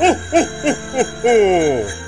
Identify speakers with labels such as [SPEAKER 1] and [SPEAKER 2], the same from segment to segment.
[SPEAKER 1] ho, ho, ho, ho,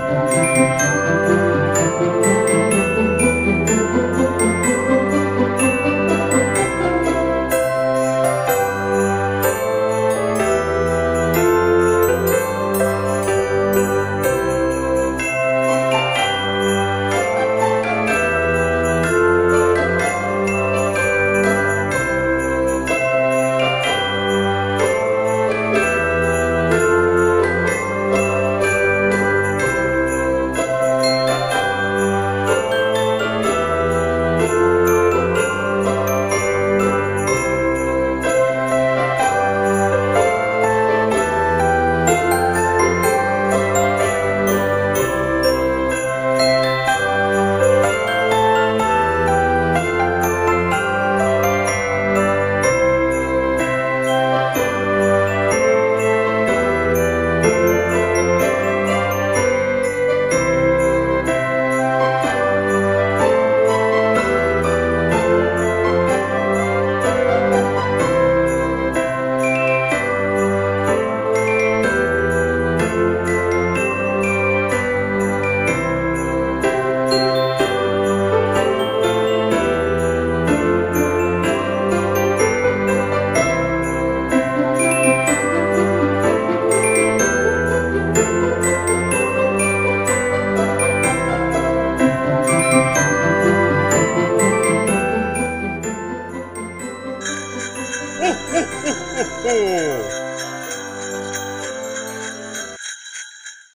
[SPEAKER 1] ho.